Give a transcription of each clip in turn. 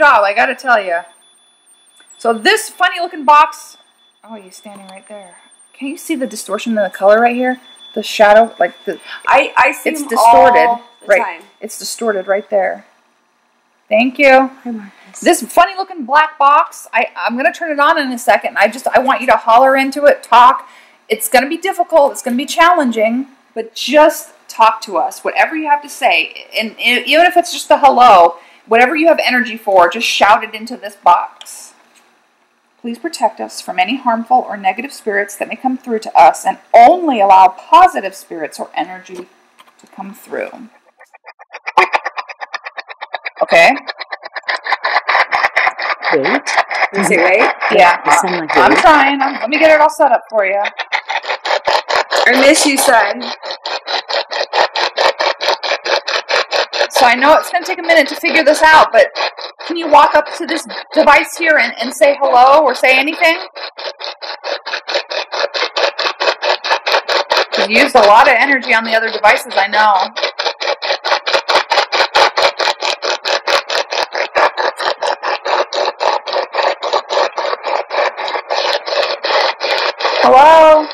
job, I gotta tell you. So this funny looking box, oh, he's standing right there. Can you see the distortion in the color right here? The shadow, like the, I, I see it's distorted. all the right, time. it's distorted right there. Thank you. This funny looking black box, I, I'm going to turn it on in a second. I just, I want you to holler into it, talk. It's going to be difficult. It's going to be challenging, but just talk to us. Whatever you have to say, and even if it's just a hello, whatever you have energy for, just shout it into this box. Please protect us from any harmful or negative spirits that may come through to us and only allow positive spirits or energy to come through. Okay? Wait. You say wait. Yeah. You sound like I'm wait. trying. I'm, let me get it all set up for you. I miss you, son. So I know it's going to take a minute to figure this out, but can you walk up to this device here and, and say hello or say anything? You used a lot of energy on the other devices, I know. Hello?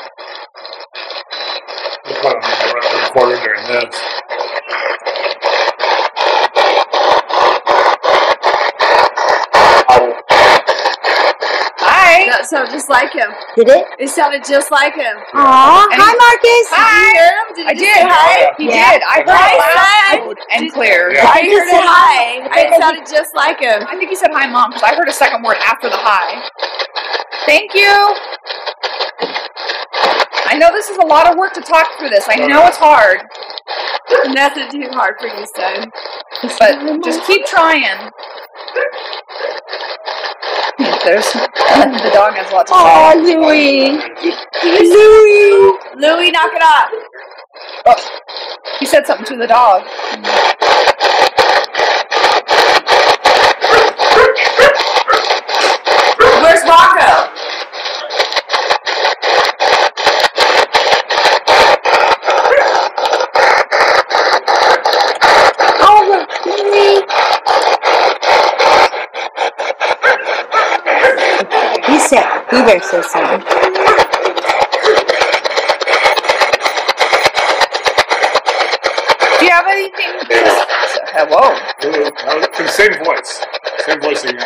Sounded just like him. Did it? It sounded just like him. Aw. Hi, Marcus. Hi. Did you hear him? Did I you did. say hi? He Yeah. did. I heard Hi, it son. loud and clear. Yeah. I heard said it hi. hi. It sounded just like him. I think he said hi, mom, because I heard a second word after the hi. Thank you. I know this is a lot of work to talk through this. I know it's hard, Nothing too hard for you, son. but just keep trying. There's the dog has lots of Aw. Louie. Louie. Louie, knock it off. Oh, he said something to the dog. Boo Bear. Do you have anything? Hello. Uh, Same voice. Same voice again.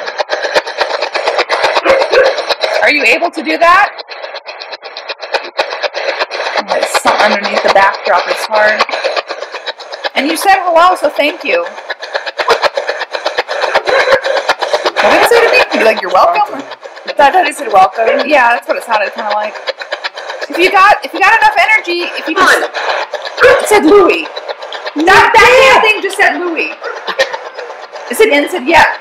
Are you able to do that? Oh, There's underneath the backdrop. It's hard. And you said hello, so thank you. What did it say to me? You like you're welcome? I thought he said welcome. Yeah, that's what it sounded kind of like. If you got if you got enough energy, if you just it said Louie. That that damn thing just said Louie. Is it said and said yeah.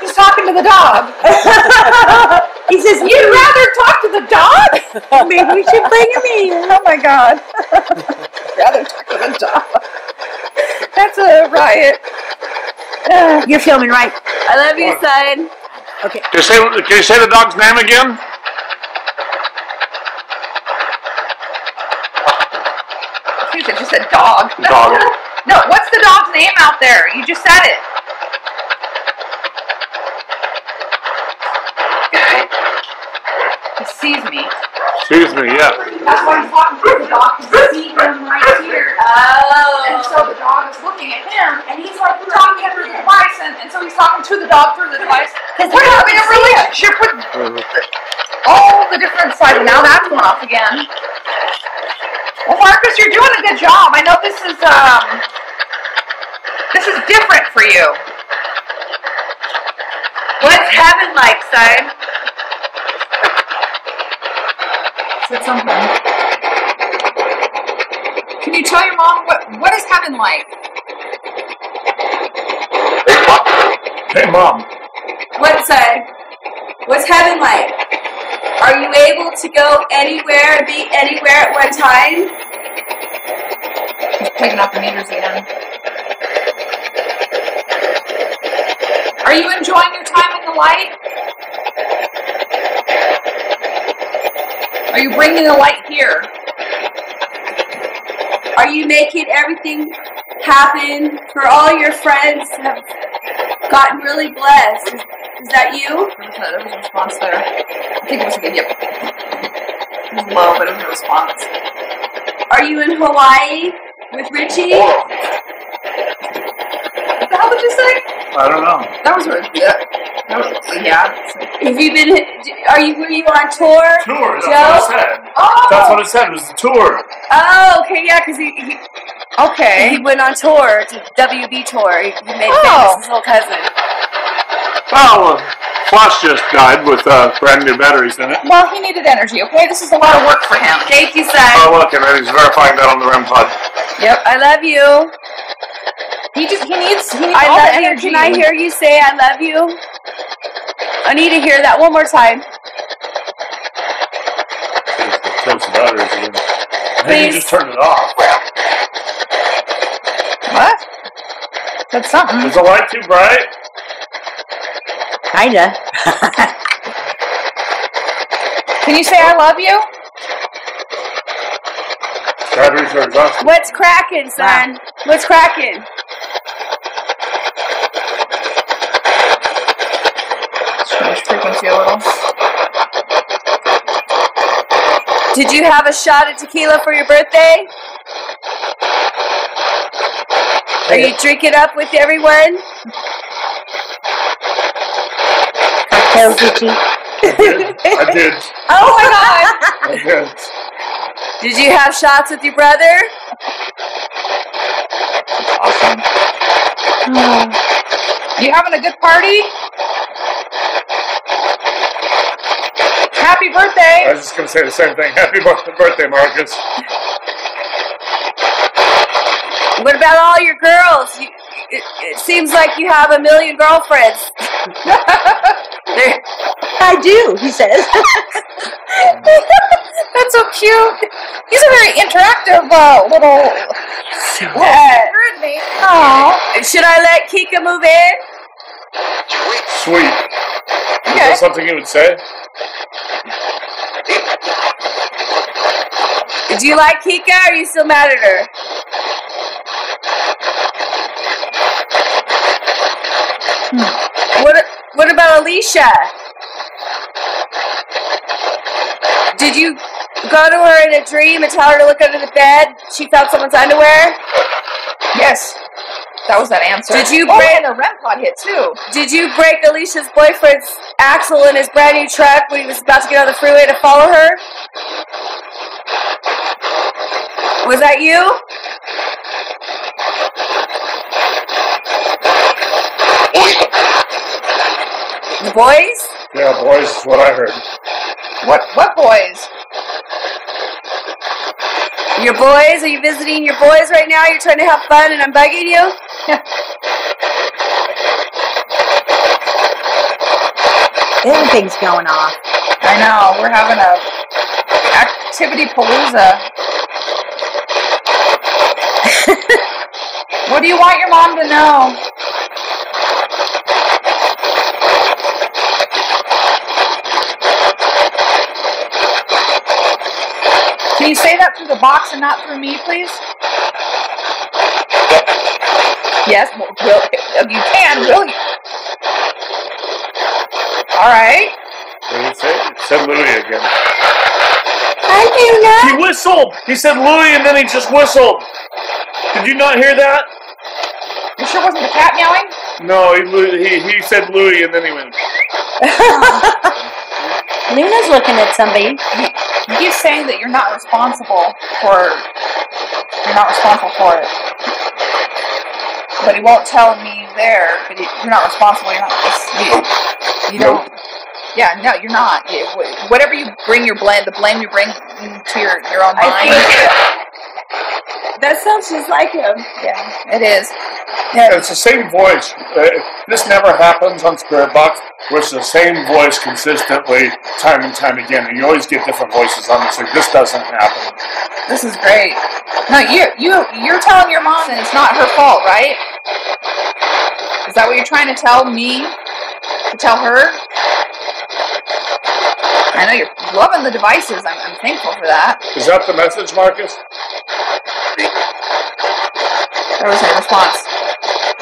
He's talking to the dog. He says, You'd rather talk to the dog? maybe we should bring him here. Oh my god. rather talk to the dog. That's a riot. You're filming, right? I love you, son. Okay. Can you say, can you say the dog's name again? She said- just said dog. Dog. No, what's the dog's name out there? You just said it. He sees me. Excuse me, yeah. That's why he's talking to the dog. He sees him right here. Oh. And so the dog is looking at him, and he's like talking through the device, and, and so he's talking to the dog through the device. Because we're having a relationship with all the different sides. Now that's going off again. Well, Marcus, you're doing a good job. I know this is um, this is different for you. What's heaven like, son? Said something. Can you tell your mom what what is heaven like? Hey, Mom. What, son? Uh, what's heaven like? Are you able to go anywhere and be anywhere at one time? He's taking off the meters again. Are you enjoying your time in the light? Are you bringing the light here? Are you making everything happen for all your friends to have gotten really blessed. Is, is that you? There was, a, there was a response there. I think it was a good yep. It was low, but it was a response. Are you in Hawaii with Richie? What the hell did you say? I don't know. That was a yeah. That was, yeah. Have you been? Are you? Were you on tour? Tour. That's Joe? what it said. Oh. That's what it said. It was the tour. Oh, okay, yeah, because he, he Okay. he went on tour to WB tour. He, he made Oh. famous his little cousin. Oh, well, Flash just died with uh, brand new batteries in it. Well, he needed energy. Okay, this is a lot of work for him. Thank you, Oh, son. look, and he's verifying that on the REM pod. Yep. I love you. He just he needs he needs I all the love you. energy. Can I hear you say I love you? I need to hear that one more time. Kills the batteries again. I think Please. he just turned it off. What? That's something. Is the light too bright? Kinda. Can you say I love you? Batteries are exhausted. What's cracking, son? Ah. What's cracking? Change frequency a little. Did you have a shot of tequila for your birthday? Are you drinking up with everyone? Cocktails, Richie. I did. I did. Oh my god! I did. Did you have shots with your brother? Awesome. Oh, You having a good party? Happy birthday. I was just going to say the same thing. Happy birthday, Marcus. What about all your girls? You, it, it seems like you have a million girlfriends. I do, he says. That's so cute. He's a very interactive uh, little. uh, Brittany. Aw. should I let Kika move in? Sweet. Is that something you would say? Do you like Kika or are you still mad at her? Hmm. What what about Alicia? Did you go to her in a dream and tell her to look under the bed? She found someone's underwear? Yes. That was that answer. Did you Oh, break- and the REM pod hit too. Did you break Alicia's boyfriend's axle in his brand new truck when he was about to get on the freeway to follow her? Was that you? The boys? Yeah, boys, is what I heard. What? What boys? Your boys? Are you visiting your boys right now? You're trying to have fun and I'm bugging you? Everything's going off. I know. We're having a activity palooza. What do you want your mom to know? Can you say that through the box and not through me, please? Yes, well, will, you can, will you? All right. What did he say? He said Louie again. I do not. He whistled! He said Louie and then he just whistled. Did you not hear that? You sure wasn't the cat meowing? No, he, he, he said Louie and then he went. Luna's looking at somebody. He's saying that you're not responsible for you're not responsible for it. But he won't tell me there. But you're not responsible. You're not. It's, you, you don't. Yeah, no, you're not. You- wh- whatever you bring your blame, the blame you bring to your your own I mind. Think that sounds just like him. Yeah, it is. Yeah. It's the same voice. Uh, this never happens on Spirit Box, where it's the same voice consistently, time and time again. And you always get different voices on this. Like, this doesn't happen. This is great. No, you you you're telling your mom that it's not her fault, right? Is that what you're trying to tell me? To tell her? I know you're loving the devices. I'm, I'm thankful for that. Is that the message, Marcus? There was a response.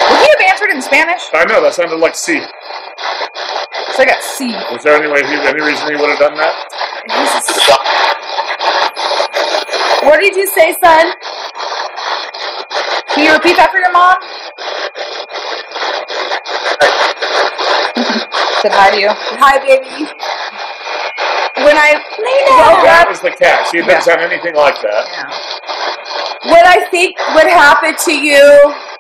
Would he you have answered in Spanish? I know that sounded like C. So I got C. Was there any way, he, any reason he would have done that? What did you say, son? Can you repeat that for your mom? Said hi to you. Hi, baby. When I woke That up, was the cat. See, it doesn't sound anything like that. what I think would happen to you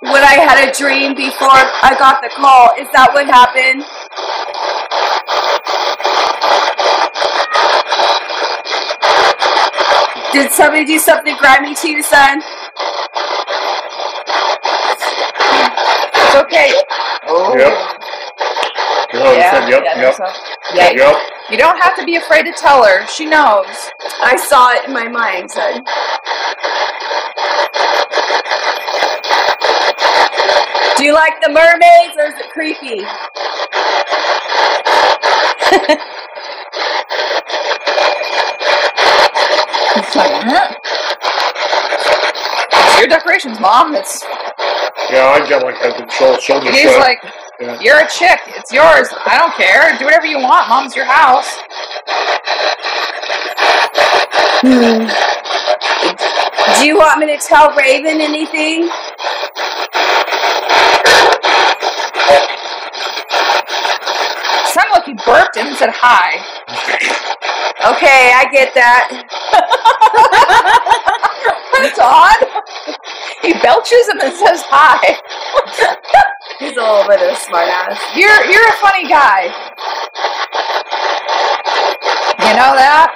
when I had a dream before I got the call, is that what happened? Did somebody do something grimy to you, son? It's okay. Oh. Yep. He said, yep, yeah, yep, so. Yeah, yep. You don't have to be afraid to tell her. She knows. I saw it in my mind, son. Do you like the mermaids or is it creepy? It's like, huh? It's your decorations, mom. It's Yeah, I get like a shoulder, shoulder he's shrug. like, Yeah. you're a chick. It's yours. I don't care. Do whatever you want. Mom's your house. Hmm. Do you want me to tell Raven anything? Sounded like you burped and said hi. Okay, I get that. It's odd. He belches and then says hi. He's a little bit of a smartass. You're you're a funny guy. You know that?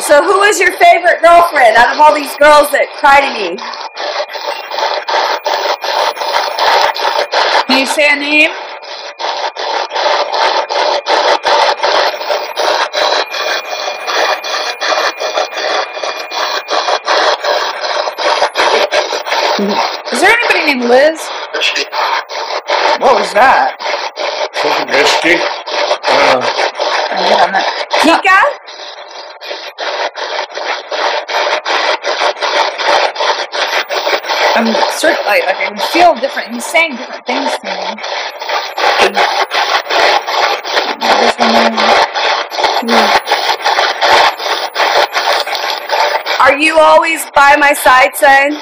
So, who is your favorite girlfriend out of all these girls that cry to me? Can you say a name? Is there anybody named Liz? What was that? Something risky. Uh, I get on that. Kika? I'm certain, like, like I can feel different. He's saying different things to me. This one there. Are you always by my side, son?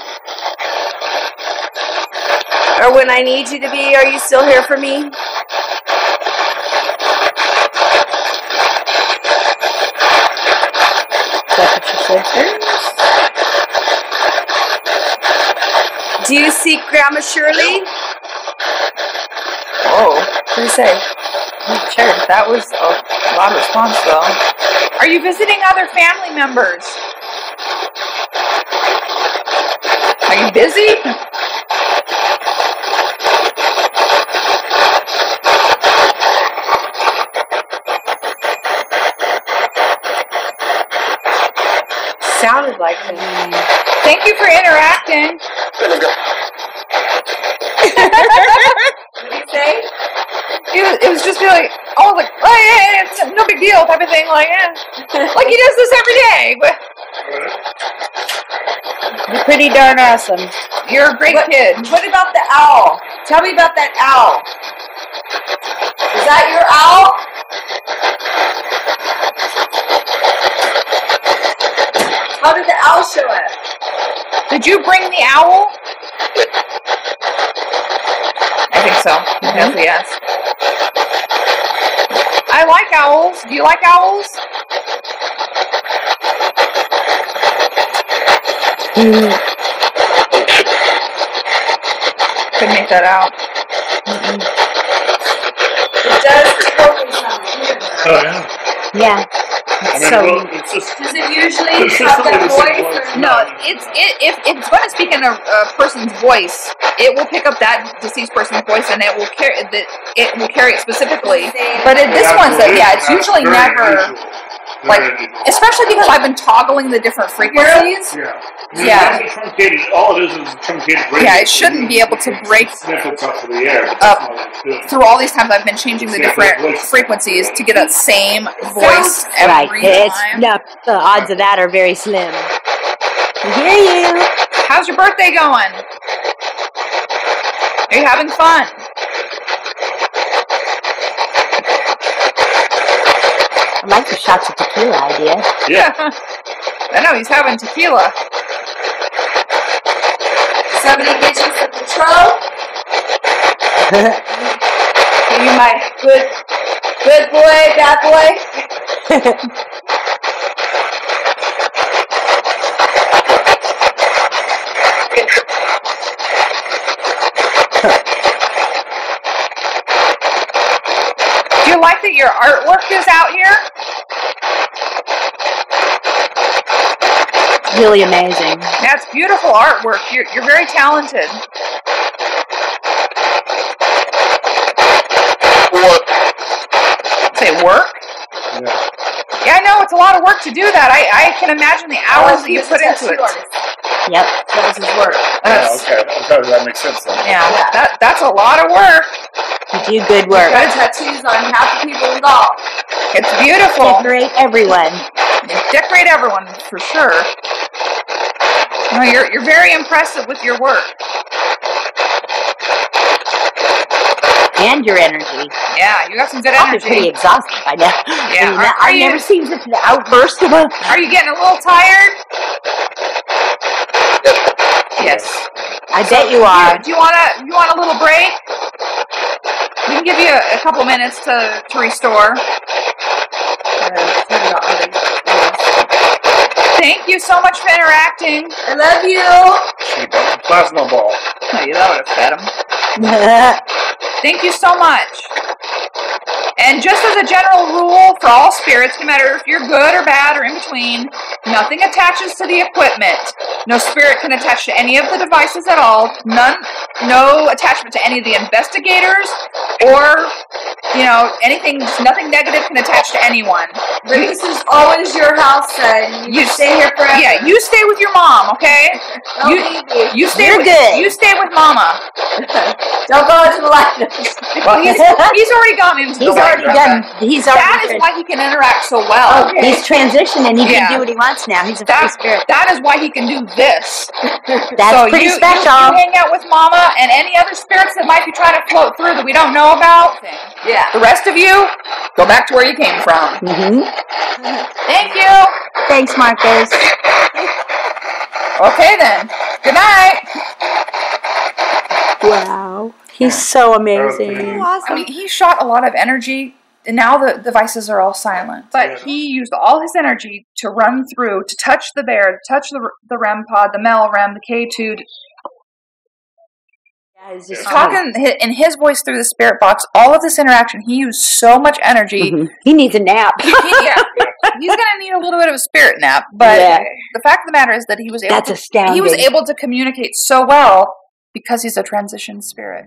Or when I need you to be, are you still here for me? That's what she said. Do you seek Grandma Shirley? Oh, What did you say? Sure. That was a loud response, though. Are you visiting other family members? Are you busy? Sounded like him. Thank you for interacting. What did he say? It was, it was just like, oh, like, oh, yeah, it's no big deal type of thing. Like, yeah. like he does this every day. But You're pretty darn awesome. you're a great What- kid. What about the owl? Tell me about that owl. Is that your owl? How did the owl show up? Did you bring the owl? I think so. Yes, mm-hmm. yes. I like owls. Do you like owls? Couldn't make that out. Mm-hmm. It does tell me something. oh, yeah. Yeah. I mean, So- well, it's just Does it usually have consistently that the voice? voice. Or? No, it's it, if if it's going to speak in a, a person's voice, it will pick up that deceased person's voice and it will carry the, it will carry it specifically. But it, this That's one what yeah, it's usually never unusual. Like, Very unusual. especially because I've been toggling the different frequencies. Yeah. Yeah. It's truncated. All it is is a truncated. Yeah, it shouldn't be able to break up air. up that's not what it's doing. Through all these times, I've been changing the different frequencies to get that same voice Right. every It's time. no the odds of that are very slim. We hear you. How's your birthday going? Are you having fun? Like the shots of tequila idea. Yeah. I know he's having tequila. Somebody get you some control. Are you my good, good boy, bad boy? Do you like that your artwork is out here? Really amazing. That's beautiful artwork. You're, you're very talented. Work. Say work? yeah. Yeah, I know it's a lot of work to do that. I, I can imagine the hours oh, that you put into it. Yep. That was his work. Yeah, That's, oh, okay. Okay, that makes sense then. yeah, that, that's a lot of work. You do good work. Got tattoos on half the people involved. It's beautiful. Decorate everyone. Decorate everyone for sure. No, you're you're very impressive with your work. And your energy. Yeah, you got some good Probably pretty energy. exhausted by now. Yeah, I, mean, are- that- are I've you- never seen such an outburst of a. Are you getting a little tired? Yes. I bet you are. Do you want a you want a little break? We can give you a, a couple minutes to to restore. Thank you so much for interacting. I love you. She got the plasma ball. Oh, yeah, that would have fed him. Thank you so much. And just as a general rule for all spirits, no matter if you're good or bad or in between, nothing attaches to the equipment. No spirit can attach to any of the devices at all. None, no attachment to any of the investigators or, you know, anything. Nothing negative can attach to anyone. But this is always your house, son. You, You stay here forever. Yeah, you stay with your mom, okay? Don't you- leave me. You stay. You're with, good. You stay with mama. Don't go into the light. Well, he's, he's already gone into He's the already light. done. He's already. is why he can interact so well. Okay. He's transitioned and he Yeah. can do what he wants now. He's a free That, spirit. that is why he can do this. That's so pretty you, special. You, you hang out with Mama and any other spirits that might be trying to float through that we don't know about. Yeah. The rest of you, go back to where you came from. hmm Thank you. Thanks, Marcus. Okay then. Good night. Wow. He's so amazing. I mean, he shot a lot of energy. And now the devices are all silent. But Yeah. he used all his energy to run through, to touch the bear, to touch the, the REM pod, the Mel REM, the K2, to Yeah, he's just talking in his voice through the spirit box. All of this interaction, he used so much energy. Mhm. He needs a nap. He- yeah, he's gonna need a little bit of a spirit nap. But Yeah. the fact of the matter is that he was able That's to astounding. he was able to communicate so well because he's a transition spirit.